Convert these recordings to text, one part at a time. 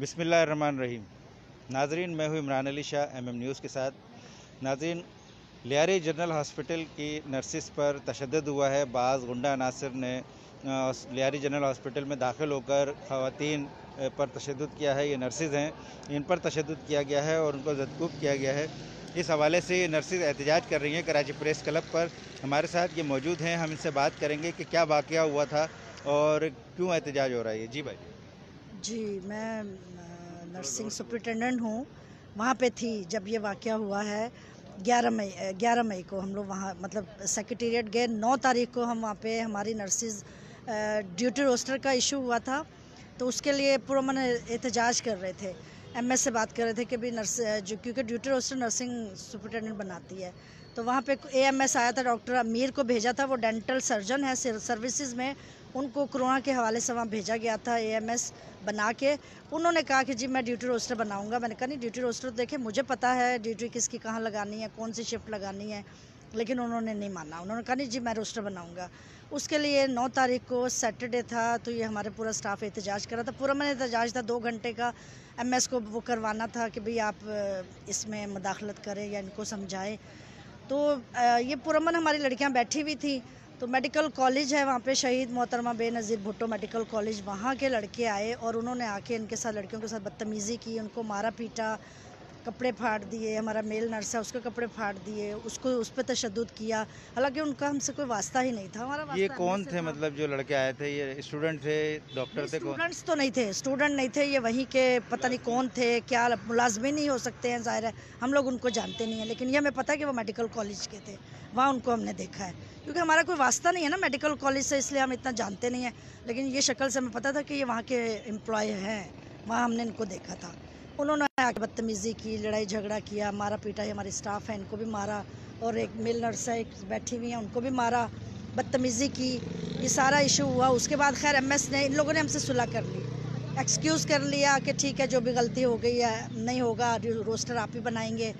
बिसमीम नाजरीन, मैं हूँ Imran Ali Shah M M news के साथ। नाजरीन, लियारी जनरल हॉस्पिटल की नर्सिस पर तशद हुआ है। बाज़ गुंडा नासिर ने लियारी जनरल हॉस्पिटल में दाखिल होकर ख़वातीन पर तशद किया है। ये नर्सिस हैं, इन पर तशद किया गया है और उनको जदकूब किया गया है। इस हवाले से ये नर्सिस एहतजाज कर रही हैं। कराची प्रेस क्लब पर हमारे साथ ये मौजूद हैं। हम इनसे बात करेंगे कि क्या वाक़ हुआ था और क्यों एहतजाज हो रहा है जी भाई। जी, मैं नर्सिंग सुपरिटेंडेंट हूँ, वहाँ पे थी जब ये वाक़ हुआ है। ग्यारह मई ग्यारह मई को हम लोग वहाँ मतलब सेक्रेटेरिएट गए। नौ तारीख को हम वहाँ पे हमारी नर्सिस ड्यूटी रोस्टर का इशू हुआ था तो उसके लिए पूरा मैंने एहतजाज कर रहे थे। एमएस से बात कर रहे थे कि भी नर्स जो, क्योंकि ड्यूटी रोस्टर नर्सिंग सुपरिटेंडेंट बनाती है तो वहाँ पे ए आया था, डॉक्टर अमीर को भेजा था। वो डेंटल सर्जन है सर्विसेज़ में उनको कोरोना के हवाले से वहाँ भेजा गया था एएमएस बना के। उन्होंने कहा कि, जी, मैं ड्यूटी रोस्टर बनाऊँगा। मैंने कहा, नहीं ड्यूटी रोस्टर देखे, मुझे पता है ड्यूटी किसकी कहाँ लगानी है कौन सी शिफ्ट लगानी है। लेकिन उन्होंने नहीं माना। उन्होंने कहा, नहीं, जी, मैं रोस्टर बनाऊँगा। उसके लिए नौ तारीख को सैटरडे था तो ये हमारे पूरा स्टाफ एहतजाज करा था। पूरा मैंने एहतजाज था, दो घंटे का एमएस को वो करवाना था कि भाई आप इसमें मदाखलत करें या इनको समझाएँ। तो ये पूरा मन हमारी लड़कियाँ बैठी हुई थी। तो मेडिकल कॉलेज है वहाँ पे शहीद मोहतरमा बेनज़ीर भुट्टो मेडिकल कॉलेज। वहाँ के लड़के आए और उन्होंने आके इनके साथ लड़कियों के साथ बदतमीज़ी की, उनको मारा पीटा कपड़े फाड़ दिए हमारा मेल नर्स है उसके कपड़े फाड़ दिए उसको उस पर तशद किया। हालाँकि उनका हमसे कोई वास्ता ही नहीं था हमारा ये कौन थे मतलब जो लड़के आए थे? ये स्टूडेंट थे डॉक्टर थे स्टूडेंट्स तो नहीं थे स्टूडेंट नहीं थे ये वहीं के पता नहीं कौन थे क्या मुलाजमी नहीं हो सकते हैं ज़ाहिर है हम लोग उनको जानते नहीं हैं लेकिन ये हमें पता है कि वो मेडिकल कॉलेज के थे वहाँ उनको हमने देखा है। क्योंकि हमारा कोई वास्ता नहीं है ना मेडिकल कॉलेज से इसलिए हम इतना जानते नहीं हैं लेकिन ये शक्ल से हमें पता था कि ये वहाँ के एम्प्लॉय हैं वहाँ हमने इनको देखा था। उन्होंने आके बदतमीज़ी की, लड़ाई झगड़ा किया, मारा पीटा हमारे स्टाफ है, इनको भी मारा और एक मेल नर्स है, एक बैठी हुई है, उनको भी मारा, बदतमीज़ी की, ये सारा इशू हुआ। उसके बाद खैर एमएस ने, इन लोगों ने हमसे सुलह कर ली। एक्सक्यूज़ कर लिया कि ठीक है, जो भी गलती हो गई है, नहीं होगा रोस्टर आप ही बनाएँगे।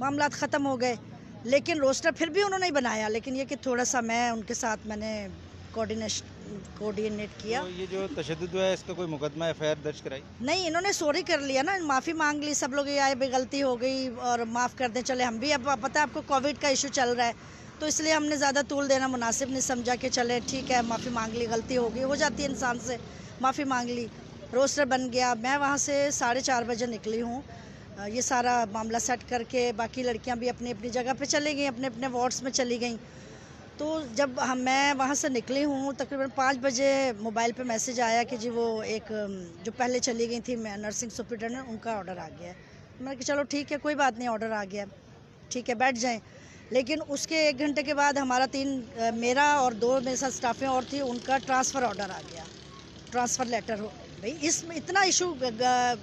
मामला ख़त्म हो गए। लेकिन रोस्टर फिर भी उन्होंने नहीं बनाया। लेकिन ये कि थोड़ा सा मैं, उनके साथ मैंने कोऑर्डिनेशन कोऑर्डिनेट किया। तो ये जो तशद है इसका कोई मुकदमा एफआईआर दर्ज कराई? नहीं इन्होंने सॉरी कर लिया ना माफ़ी मांग ली सब लोग ये आए भाई गलती हो गई और माफ़ कर दें चले हम भी अब पता है आपको कोविड का इशू चल रहा है तो इसलिए हमने ज़्यादा तूल देना मुनासिब नहीं समझा कि चले ठीक है माफ़ी मांग ली गलती हो गई हो जाती है इंसान से माफ़ी मांग ली रोस्टर बन गया मैं वहाँ से साढ़े चार बजे निकली हूँ ये सारा मामला सेट करके बाकी लड़कियाँ भी अपनी अपनी जगह पे चली गई अपने अपने वार्ड्स में चली गई तो जब हम, मैं वहाँ से निकली हूँ, तकरीबन पाँच बजे मोबाइल पे मैसेज आया कि जी वो एक जो पहले चली गई थी नर्सिंग सुपरिटेंडेंट, उनका ऑर्डर आ गया। है मैंने कहा, चलो ठीक है, कोई बात नहीं, ऑर्डर आ गया। ठीक है, बैठ जाएँ। लेकिन उसके एक घंटे के बाद हमारा तीन मेरा और दो मेरे साथ स्टाफें और थी, उनका ट्रांसफ़र ऑर्डर आ गया। ट्रांसफ़र लेटर हो, भाई, इसमें इतना इशू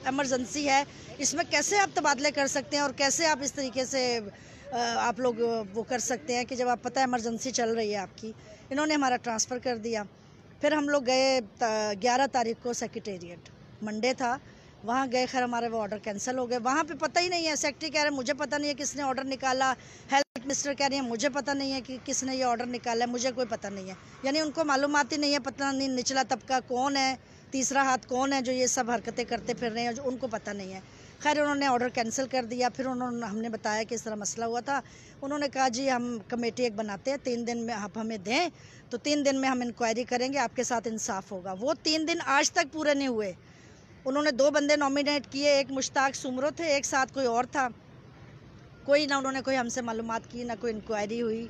एमरजेंसी है, इसमें कैसे आप तबादले कर सकते हैं और कैसे आप इस तरीके से आप लोग वो कर सकते हैं कि जब आप, पता है एमरजेंसी चल रही है आपकी, इन्होंने हमारा ट्रांसफ़र कर दिया। फिर हम लोग गए ग्यारह तारीख को सेक्रेटेरिएट मंडे था, वहाँ गए, खैर हमारे वो ऑर्डर कैंसिल हो गए वहाँ पे पता ही नहीं है सेक्रेटरी कह रहे हैं, मुझे पता नहीं है किसने ऑर्डर निकाला। हेल्थ मिनिस्टर कह रही है, मुझे पता नहीं है कि किसने ये ऑर्डर निकाला है, मुझे कोई पता नहीं है। यानी उनको मालूम ही नहीं है, पता नहीं निचला तबका कौन है, तीसरा हाथ कौन है जो ये सब हरकतें करते फिर रहे हैं, जो उनको पता नहीं है। खैर, उन्होंने ऑर्डर कैंसिल कर दिया। फिर उन्होंने, हमने बताया कि इस तरह मसला हुआ था। उन्होंने कहा, जी, हम कमेटी एक बनाते हैं, तीन दिन में आप हमें दें तो तीन दिन में हम इंक्वायरी करेंगे, आपके साथ इंसाफ होगा। वो तीन दिन आज तक पूरे नहीं हुए। उन्होंने दो बंदे नॉमिनेट किए, एक मुश्ताक सुमरो थे, एक साथ कोई और था। कोई ना, उन्होंने कोई हमसे मालूम की, ना कोई इंक्वायरी हुई,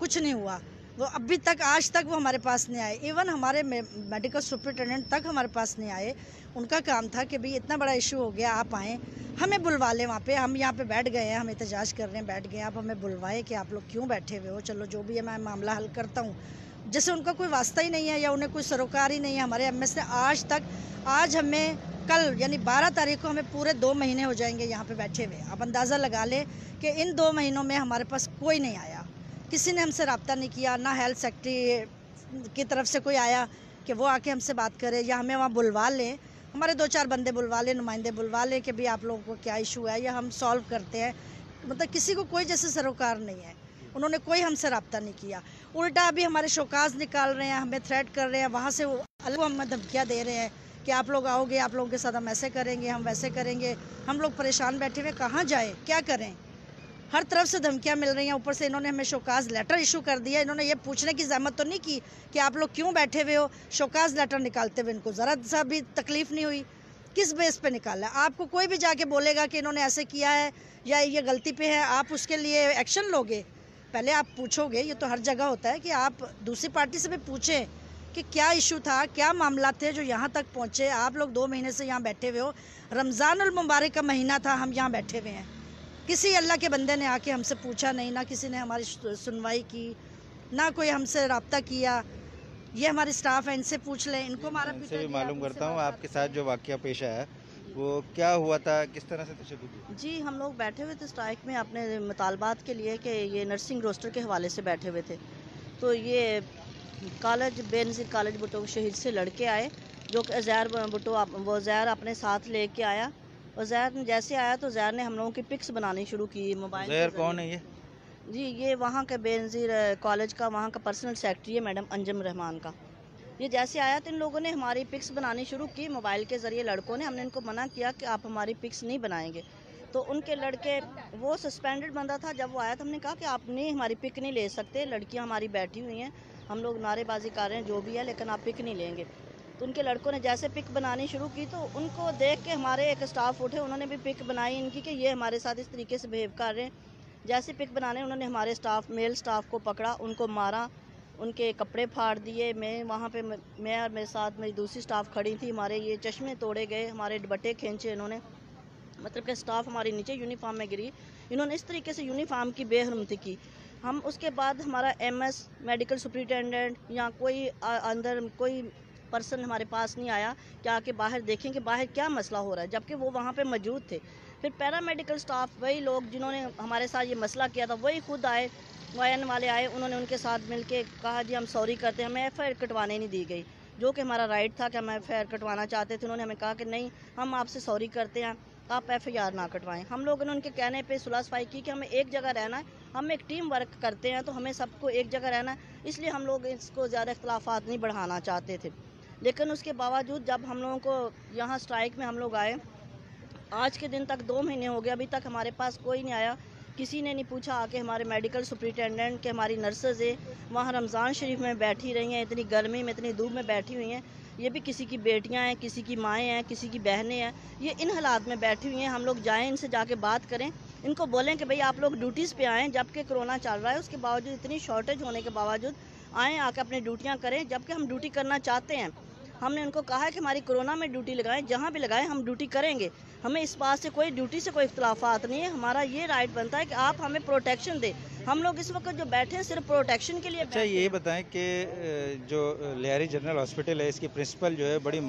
कुछ नहीं हुआ। वो अभी तक, आज तक वो हमारे पास नहीं आए। इवन हमारे मेडिकल सुपरिटेंडेंट तक हमारे पास नहीं आए। उनका काम था कि भाई, इतना बड़ा इशू हो गया, आप आएँ, हमें बुलवा लें वहाँ पे। हम यहाँ पे बैठ गए हैं, हम एहतजाज कर रहे हैं, बैठ गए आप हमें बुलवाएँ कि आप लोग क्यों बैठे हुए हो? चलो, जो भी है, मैं मामला हल करता हूँ। जैसे उनका कोई वास्ता ही नहीं है या उन्हें कोई सरोकार ही नहीं है, हमारे एमएस ने आज तक, आज हमें कल, यानी 12 तारीख को हमें पूरे दो महीने हो जाएँगे यहाँ पे बैठे हुए। आप अंदाज़ा लगा लें कि इन दो महीनों में हमारे पास कोई नहीं आया। किसी ने हमसे रबता नहीं किया, ना हेल्थ सेक्रेटरी की तरफ़ से कोई आया कि वो आके हमसे बात करे या हमें वहाँ बुलवा लें। हमारे दो चार बंदे बुलवा लें, नुमाइंदे बुलवा लें कि भाई आप लोगों को क्या इशू है, या हम सॉल्व करते हैं। मतलब किसी को कोई जैसे सरोकार नहीं है। उन्होंने कोई हमसे रबता नहीं किया। उल्टा अभी हमारे शोकाज निकाल रहे हैं, हमें थ्रेट कर रहे हैं, वहाँ से अलग हमें धमकियाँ दे रहे हैं कि आप लोग आओगे, आप लोगों के साथ हम ऐसे करेंगे, हम वैसे करेंगे। हम लोग परेशान बैठे हुए कहाँ जाएँ, क्या करें? हर तरफ़ से धमकियाँ मिल रही हैं। ऊपर से इन्होंने हमें शोकाज लेटर इशू कर दिया। इन्होंने ये पूछने की जहमत तो नहीं की कि आप लोग क्यों बैठे हुए हो? शोकाज लेटर निकालते हुए इनको ज़रा सा भी तकलीफ़ नहीं हुई। किस बेस पे निकाला? आपको कोई भी जाके बोलेगा कि इन्होंने ऐसे किया है या ये गलती पे है, आप उसके लिए एक्शन लोगे? पहले आप पूछोगे, ये तो हर जगह होता है कि आप दूसरी पार्टी से भी पूछें कि क्या इशू था, क्या मामला थे जो यहाँ तक पहुँचे। आप लोग दो महीने से यहाँ बैठे हुए हो। रमज़ान मुबारक का महीना था, हम यहाँ बैठे हुए हैं। किसी अल्लाह के बंदे ने आके हमसे पूछा नहीं ना किसी ने हमारी सुनवाई की ना कोई हमसे रबता किया। ये हमारे स्टाफ है इनसे पूछ लें। इनको मारा इनसे भी मालूम करता हूँ आपके साथ जो वाक्य पेश आया वो क्या हुआ था किस तरह से तशद जी हम लोग बैठे हुए थे स्ट्राइक में अपने मुतालबात के लिए कि ये नर्सिंग रोस्टर के हवाले से बैठे हुए थे। तो ये कॉलेज बेनज़ीर कॉलेज भुटो शहीद से लड़के आए जो कि जैर भुटो वो जैर अपने साथ लेके आया। और जैर जैसे आया तो जैर ने हम लोगों की पिक्स बनानी शुरू की मोबाइल जैर कौन है ये? जी ये वहाँ के बेनज़ीर कॉलेज का वहाँ का पर्सनल सेक्रेटरी है मैडम अंजम रहमान का। ये जैसे आया तो इन लोगों ने हमारी पिक्स बनानी शुरू की मोबाइल के ज़रिए। लड़कों ने हमने इनको मना किया कि आप हमारी पिक्स नहीं बनाएँगे। तो उनके लड़के वो सस्पेंडेड बंदा था जब वो आया तो हमने कहा कि आप नहीं हमारी पिक नहीं ले सकते लड़कियाँ हमारी बैठी हुई हैं हम लोग नारेबाजी कर रहे हैं जो भी है लेकिन आप पिक नहीं लेंगे। तो उनके लड़कों ने जैसे पिक बनानी शुरू की तो उनको देख के हमारे एक स्टाफ उठे, उन्होंने भी पिक बनाई इनकी कि ये हमारे साथ इस तरीके से बिहेव कर रहे हैं। जैसे पिक बनाने, उन्होंने हमारे स्टाफ मेल स्टाफ को पकड़ा, उनको मारा, उनके कपड़े फाड़ दिए। मैं वहाँ पे, मैं और मेरे साथ मेरी दूसरी स्टाफ खड़ी थी, हमारे ये चश्मे तोड़े गए, हमारे दुबट्टे खींचे इन्होंने। मतलब कि स्टाफ हमारी नीचे यूनिफॉर्म में गिरी। इन्होंने इस तरीके से यूनिफॉर्म की बेहरमती की। हम उसके बाद हमारा एमएस मेडिकल सुप्रिटेंडेंट या कोई अंदर कोई पर्सन हमारे पास नहीं आया कि आके बाहर देखें कि बाहर क्या मसला हो रहा है, जबकि वो वहाँ पर मौजूद थे। फिर पैरामेडिकल स्टाफ, वही लोग जिन्होंने हमारे साथ ये मसला किया था, वही खुद आए वायन वाले आए, उन्होंने उनके साथ मिल के कहा, जी, हम सॉरी करते हैं, हमें एफ़ आई कटवाने नहीं दी गई, जो कि हमारा राइट था कि हम एफ़ कटवाना चाहते थे। उन्होंने हमें कहा कि, नहीं, हम आपसे सॉरी करते हैं, आप एफआईआर ना कटवाएँ। हम लोगों ने उनके कहने पे सुलह सफ़ाई की कि, हमें एक जगह रहना है, हम एक टीम वर्क करते हैं तो हमें सबको एक जगह रहना है। इसलिए हम लोग इसको ज़्यादा अख्तलाफात नहीं बढ़ाना चाहते थे। लेकिन उसके बावजूद जब हम लोगों को यहाँ स्ट्राइक में हम लोग आए, आज के दिन तक दो महीने हो गए, अभी तक हमारे पास कोई नहीं आया, किसी ने नहीं पूछा आके हमारे मेडिकल सुप्रिटेंडेंट के हमारी नर्सेज है, वहाँ रमज़ान शरीफ में बैठी रही हैं, इतनी गर्मी में, इतनी धूप में बैठी हुई हैं, ये भी किसी की बेटियाँ हैं, किसी की माएँ हैं, किसी की बहनें हैं, ये इन हालात में बैठी हुई हैं, हम लोग जाएँ, इनसे जाके बात करें, इनको बोलें कि भाई आप लोग ड्यूटीज़ पे आएँ, जबकि कोरोना चल रहा है, उसके बावजूद इतनी शॉर्टेज होने के बावजूद आएँ, आके अपनी ड्यूटियाँ करें, जबकि हम ड्यूटी करना चाहते हैं। हमने उनको कहा है कि हमारी कोरोना में ड्यूटी लगाएँ, जहाँ भी लगाएँ, हम ड्यूटी करेंगे। हमें इस बात से कोई ड्यूटी से कोई इख्तलाफात नहीं है। हमारा ये राइट बनता है कि आप हमें प्रोटेक्शन दें। हम लोग इस वक्त जो बैठे हैं सिर्फ़ प्रोटेक्शन के लिए अच्छा ये बताएँ कि जो लियारी जनरल हॉस्पिटल है इसकी प्रिंसिपल जो है बड़ी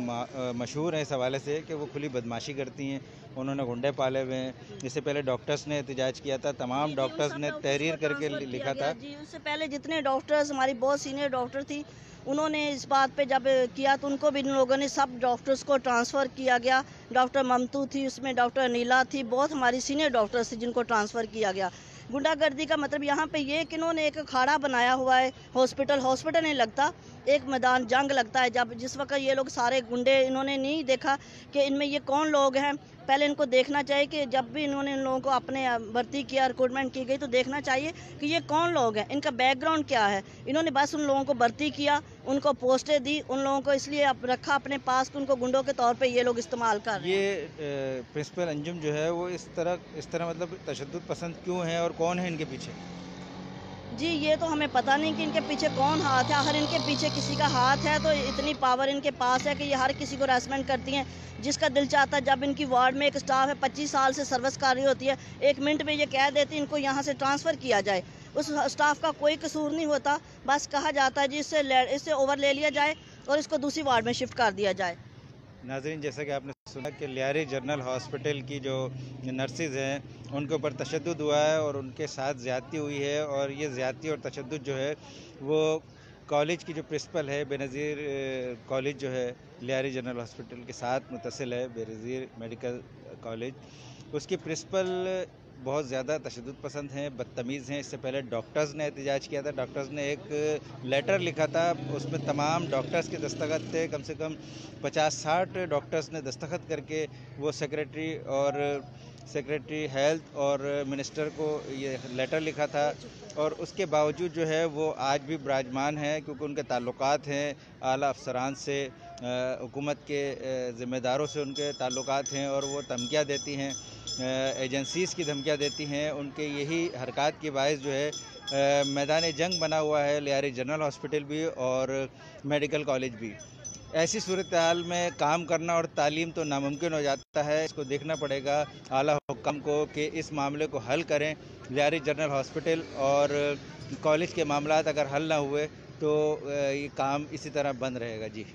मशहूर है इस हवाले से कि वो खुली बदमाशी करती हैं। उन्होंने गुंडे पाले हुए हैं। जिससे पहले डॉक्टर्स ने एहतजाज किया था तमाम डॉक्टर्स ने तहरीर करके लिखा था। जी उससे पहले जितने डॉक्टर्स हमारी बहुत सीनियर डॉक्टर थी उन्होंने इस बात पे जब किया तो उनको भी इन लोगों ने सब डॉक्टर्स को ट्रांसफ़र किया गया। डॉक्टर ममतू थी उसमें डॉक्टर नीला थी बहुत हमारी सीनियर डॉक्टर्स थी जिनको ट्रांसफ़र किया गया। गुंडागर्दी का मतलब यहाँ पे ये कि इन्होंने एक अखाड़ा बनाया हुआ है हॉस्पिटल हॉस्पिटल नहीं लगता। एक मैदान जंग लगता है जब जिस वक्त ये लोग सारे गुंडे इन्होंने नहीं देखा कि इनमें ये कौन लोग हैं। पहले इनको देखना चाहिए कि जब भी इन्होंने इन लोगों को अपने भर्ती किया रिक्रूटमेंट की गई तो देखना चाहिए कि ये कौन लोग हैं इनका बैकग्राउंड क्या है। इन्होंने बस उन लोगों को भर्ती किया उनको पोस्टें दी उन लोगों को इसलिए रखा अपने पास उनको गुंडों के तौर पर ये लोग इस्तेमाल कर रहे ये प्रिंसिपल अंजुम जो है वो इस तरह इस तरह मतलब तशद पसंद क्यों है और कौन है इनके पीछे? जी, ये तो हमें पता नहीं कि इनके पीछे कौन हाथ है। हर इनके पीछे किसी का हाथ है तो इतनी पावर इनके पास है कि ये हर किसी को रेसमेंट करती हैं। जिसका दिल चाहता है, जब इनकी वार्ड में एक स्टाफ है, पच्चीस साल से सर्विस कर रही होती है, एक मिनट में ये कह देती इनको यहाँ से ट्रांसफ़र किया जाए। उस स्टाफ का कोई कसूर नहीं होता। बस कहा जाता है जी, इससे इससे ओवर ले लिया जाए और इसको दूसरी वार्ड में शिफ्ट कर दिया जाए। नाजरीन, जैसा कि आपने सुना कि लियारी जनरल हॉस्पिटल की जो नर्सिस हैं, उनके ऊपर तशद हुआ है और उनके साथ ज़्यादती हुई है और ये ज़्यादती और तशद जो है, वो कॉलेज की जो प्रिंसिपल है, बेनज़ीर कॉलेज जो है, लियारी जनरल हॉस्पिटल के साथ मुतसिल है, बेनज़ीर मेडिकल कॉलेज। उसकी प्रिंसिपल बहुत ज़्यादा तशद पसंद हैं, बदतमीज़ हैं। इससे पहले डॉक्टर्स ने एहतजाज किया था। डॉक्टर्स ने एक लेटर लिखा था, उसमें तमाम डॉक्टर्स के दस्तखत थे। कम से कम पचास साठ डॉक्टर्स ने दस्तखत करके वो सेक्रेटरी और सेक्रेटरी हेल्थ और मिनिस्टर को ये लेटर लिखा था। और उसके बावजूद जो है, वो आज भी विराजमान है, क्योंकि उनके ताल्लुकात हैं आला अफसरान से। हुकूमत के ज़िम्मेदारों से उनके ताल्लुक हैं और वो धमकियाँ देती हैं एजेंसीज़ की धमकियाँ देती हैं। उनके यही हरकत के बायस जो है मैदान जंग बना हुआ है लियारी जनरल हॉस्पिटल भी और मेडिकल कॉलेज भी। ऐसी सूरत हाल में काम करना और तालीम तो नामुमकिन हो जाता है। इसको देखना पड़ेगा आला हुक्म को कि इस मामले को हल करें। लियारी जनरल हॉस्पिटल और कॉलेज के मामला अगर हल ना हुए तो ये काम इसी तरह बंद रहेगा। जी।